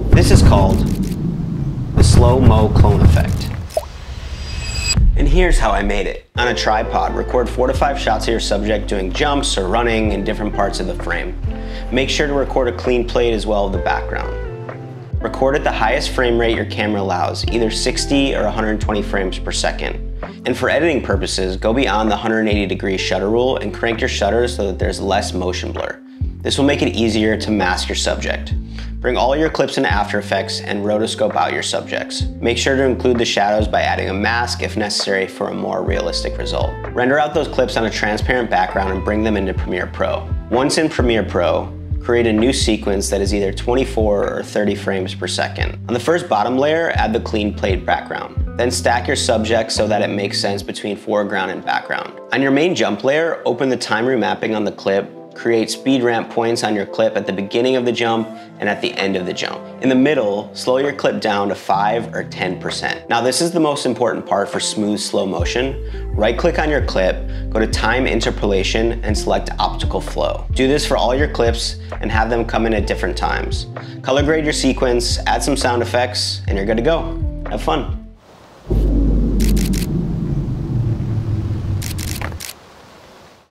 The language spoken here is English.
This is called the slow-mo clone effect. And here's how I made it. On a tripod, record four to five shots of your subject doing jumps or running in different parts of the frame. Make sure to record a clean plate as well of the background. Record at the highest frame rate your camera allows, either 60 or 120 frames per second. And for editing purposes, go beyond the 180 degree shutter rule and crank your shutters so that there's less motion blur. This will make it easier to mask your subject. Bring all your clips into After Effects and rotoscope out your subjects. Make sure to include the shadows by adding a mask if necessary for a more realistic result. Render out those clips on a transparent background and bring them into Premiere Pro. Once in Premiere Pro, create a new sequence that is either 24 or 30 frames per second. On the first bottom layer, add the clean plate background. Then stack your subject so that it makes sense between foreground and background. On your main jump layer, open the time remapping on the clip create speed ramp points on your clip at the beginning of the jump and at the end of the jump. In the middle, slow your clip down to 5 or 10%. Now this is the most important part for smooth slow motion. Right click on your clip, go to time interpolation and select optical flow. Do this for all your clips and have them come in at different times. Color grade your sequence, add some sound effects, and you're good to go. Have fun.